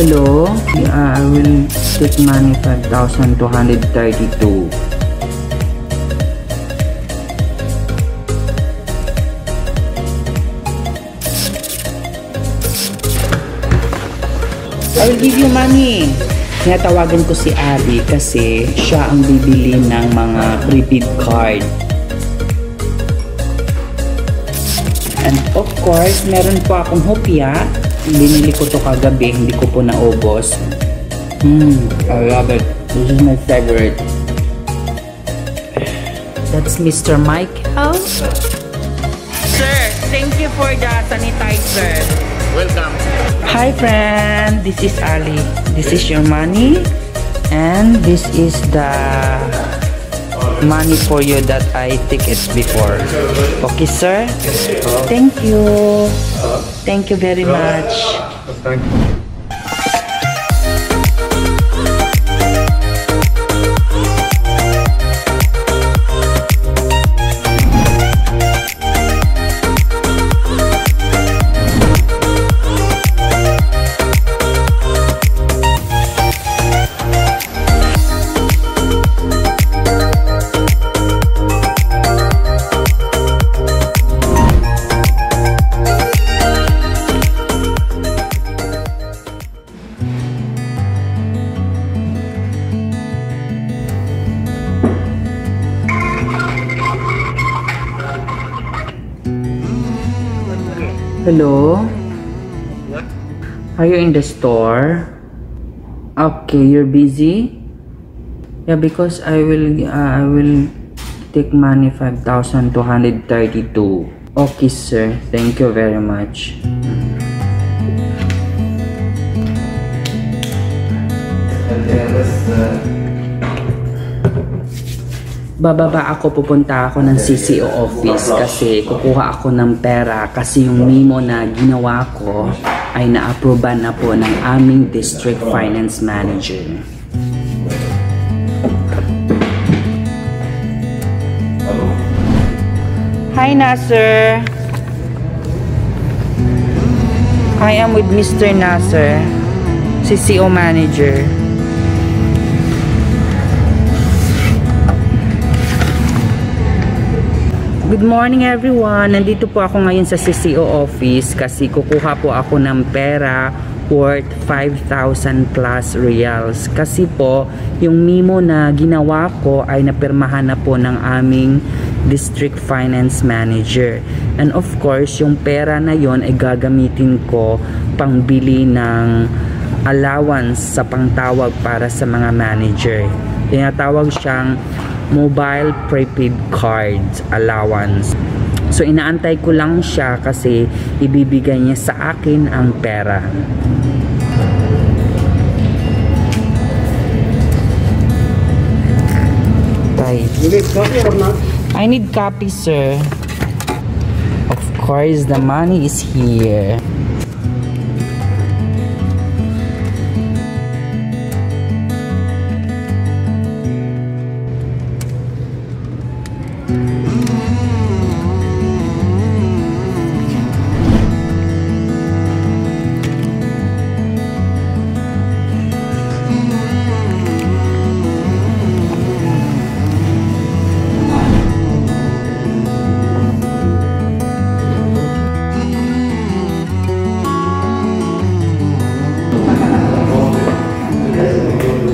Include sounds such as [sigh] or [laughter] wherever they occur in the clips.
Hello? I will take money 5,232. I will give you money. Tinatawagan ko si Abby kasi siya ang bibili ng mga prepaid card. And of course, meron po akong hopya. Binili ko to kagabi, hindi ko po naubos. Hmm, I love it. This is my favorite. That's Mr. Michael. Sir, thank you for the sanitizer. Welcome. Hi friend, this is Ali. This is your money and this is the money for you that I take it before. Okay sir? Thank you. Thank you very much. Thank you. Hello? Are you in the store? Okay, you're busy? Yeah, because I will uh, I will take money 5,232. Okay, sir. Thank you very much. Bababa ako, pupunta ako ng CCO office kasi kukuha ako ng pera kasi yung memo na ginawa ko ay na-approve na po ng aming district finance manager. Hi, Nasser. I am with Mr. Nasser, CCO manager. Good morning everyone! Nandito po ako ngayon sa CCO office kasi kukuha po ako ng pera worth 5,000 plus reals. Kasi po, yung memo na ginawa ko ay napirmahan na po ng aming district finance manager. And of course, yung pera na yon ay gagamitin ko pangbili ng allowance sa pangtawag para sa mga manager. Tinatawag siyang mobile prepaid cards allowance. So inaantay ko lang siya kasi ibibigay niya sa akin ang pera. Tay. I need copy, sir. Of course, the money is here.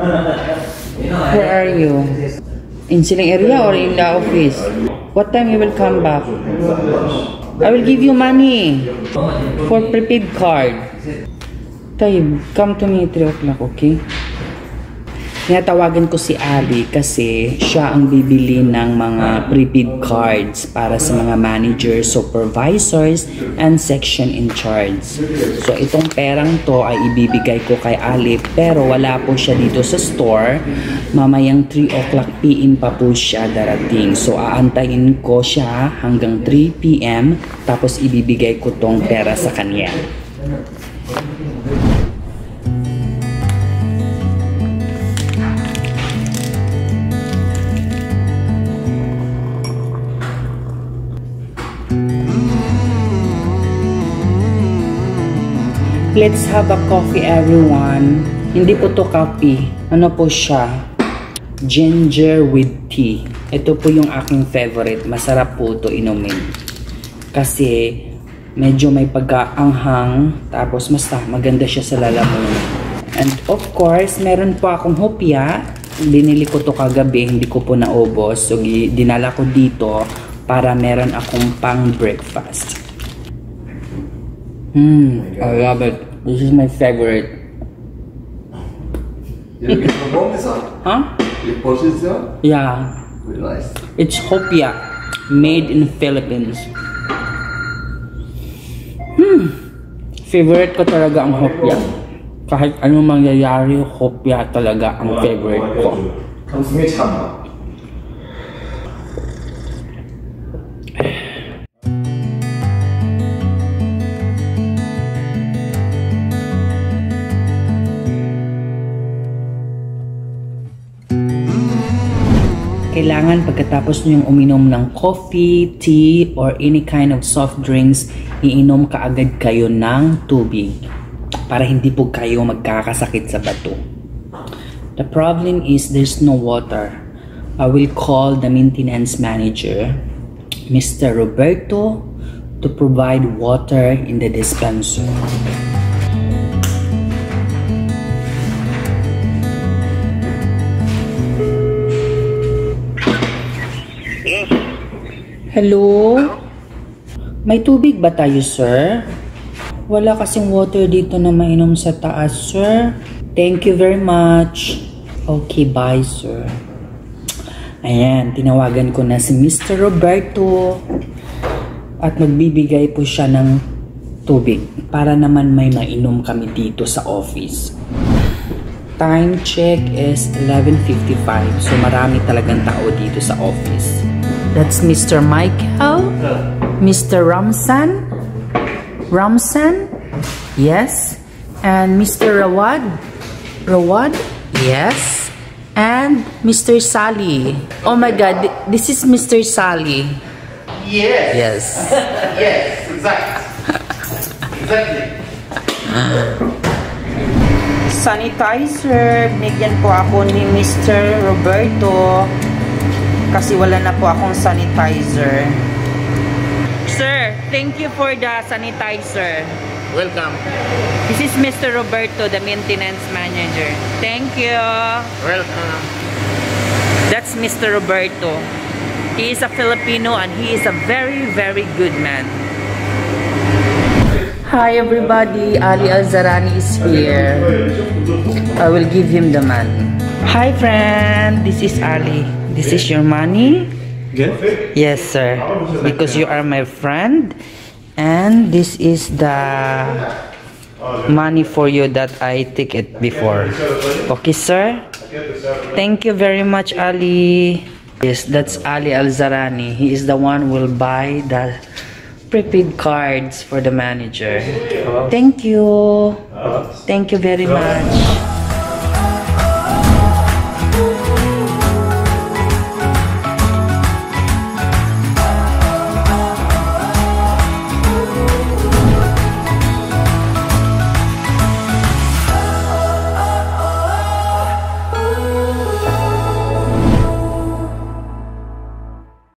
[laughs] where are you? In Siling area or in the office? What time you will come back? I will give you money for prepaid card. Tayyib, come to me 3 o'clock, okay? Tinatawagan ko si Ali kasi siya ang bibili ng mga prepaid cards para sa mga managers, supervisors, and section in charge. So itong perang to ay ibibigay ko kay Ali pero wala po siya dito sa store. Mamayang 3 o'clock PM pa po siya darating. So aantayin ko siya hanggang 3 PM tapos ibibigay ko tong pera sa kanya. Let's have a coffee everyone. Hindi po to coffee. Ano po siya? Ginger with tea. Ito po yung aking favorite. Masarap po to inumin. Kasi medyo may pagkaanghang. Tapos mas maganda siya sa lalamunan. And of course, meron po akong hopya. Binili ko to kagabi. Hindi ko po naubos. So dinala ko dito para meron akong pang breakfast. Hmm, I love it. This is my favorite. You look at the home is? Huh? Yeah. Very nice. It's hopia, made in Philippines. Hmm. Favorite ko talaga ang hopia. Kahit anong mangyayari, hopia talaga ang favorite ko. Comes me chamba. Kailangan pagkatapos nyo yung uminom ng coffee, tea, or any kind of soft drinks, iinom kaagad kayo ng tubig para hindi po kayo magkakasakit sa bato. The problem is there's no water. I will call the maintenance manager, Mr. Roberto, to provide water in the dispenser. Hello? May tubig ba tayo, sir? Wala kasing water dito na mainom sa taas, sir. Thank you very much. Okay, bye, sir. Ayan, tinawagan ko na si Mr. Roberto. At magbibigay po siya ng tubig para naman may mainom kami dito sa office. Time check is 11.55 so marami talagang tao dito sa office. That's Mr. Michael, Mr. Ramsan, Ramsan, yes, and Mr. Rawad, Rawad, yes, and Mr. Sally. Oh my God, th- this is Mr. Sally. Yes. Yes. [laughs] Yes. Exactly. exactly. sanitizer. Binigyan po ako ni Mr. Roberto kasi wala na po akong sanitizer. Sir, thank you for the sanitizer. Welcome. This is Mr. Roberto, the maintenance manager. Thank you. Welcome. That's Mr. Roberto. He is a Filipino and he is a very, very good man. Hi everybody, Ali Alzarani is here. I will give him the money. Hi friend, this is Ali. This is your money? Yes? Sir, because you are my friend. And this is the money for you that I take it before. Okay sir? Thank you very much Ali. Yes, that's Ali Alzarani. He is the one who will buy the prepaid cards for the manager. Thank you. Thank you very much.